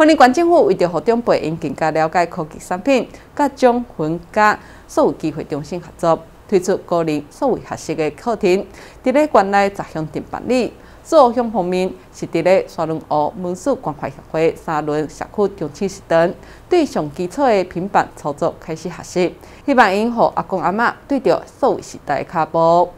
欢迎关政府为着互长辈因更加了解科技产品，甲将分家所有机会中心合作，推出高龄所谓学习的课程，伫咧县内十乡镇办理。做向方面是伫咧沙仑湖文史关怀协会沙仑社区中心时段，对上基础的平板操作开始学习，希望因互阿公阿嬷对着数位时代脚步。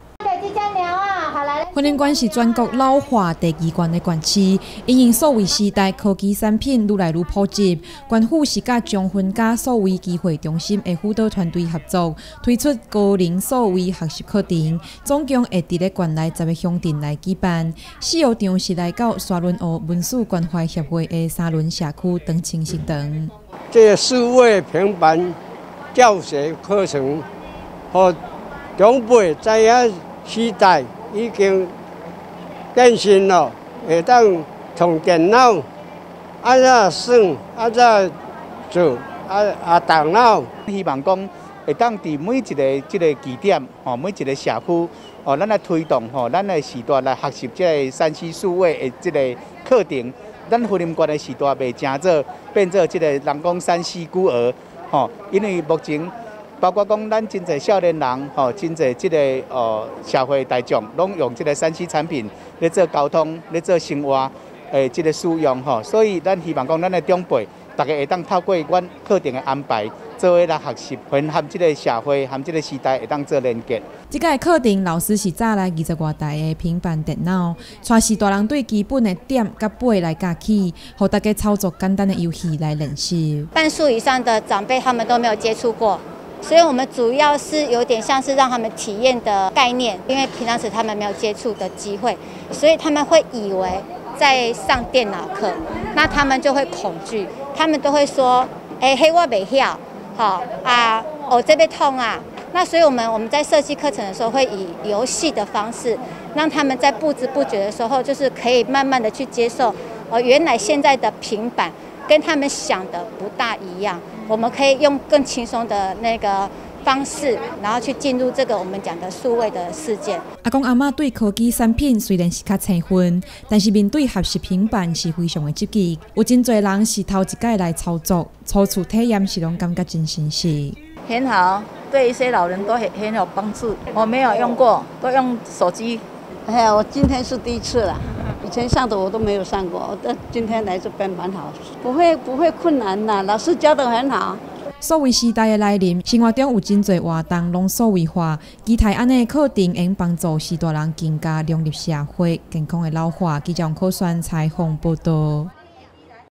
婚姻关是全国老化第二关的关市，因应数位时代科技产品愈来愈普及，关府是甲将婚家数位机会中心的辅导团队合作，推出高龄数位学习课程，总共会伫咧县内十个乡镇来举办。使用场是来到沙仑湖文史关怀协会的沙仑社区等清新等。这数位平板教学课程，和长辈在影时代。已经更新了，会当从电脑按怎算，按怎做，啊啊动脑。希望讲会当伫每一个即个据点，吼，每一个社区，哦，咱来推动吼，咱的时代来学习即个三 C 数位的即个课程。咱福林县的时代袂成做，变做即个人工三 C 孤儿，吼，因为目前。包括讲，咱真侪少年人，吼，真侪即个呃社会大众，拢用即个三 C 产品咧做交通、咧做生活，诶，即个使用吼。所以，咱希望讲，咱的长辈，大家会当透过阮课程的安排，做为来学习，混合即个社会，含即个时代，会当做连接。即个课程老师是早来二十外台的平板电脑，全是大人对基本的点甲背来教起，互大家操作简单的游戏来练习。半数以上的长辈，他们都没有接触过。所以，我们主要是有点像是让他们体验的概念，因为平常时他们没有接触的机会，所以他们会以为在上电脑课，那他们就会恐惧，他们都会说：“哎，黑我没跳，好啊，我这边痛啊。”那所以，我们我们在设计课程的时候，会以游戏的方式，让他们在不知不觉的时候，就是可以慢慢的去接受，哦，原来现在的平板跟他们想的不大一样。我们可以用更轻松的那个方式，然后去进入这个我们讲的数位的世界。阿公阿妈对科技产品虽然是较青分，但是面对学习平板是非常的积极。有真侪人是头一届来操作，初次体验是拢感觉真新鲜。很好，对一些老人都很很有帮助。我没有用过，都用手机。哎呀，我今天是第一次了。以前上的我都没有上过，但今天来这边蛮好，不会不会困难的，老师教的很好。数位时代的来临，生活中有真侪活动拢数位化，期待安尼课程能帮助时代人更加融入社会，健康的老化，即将可选采访报道。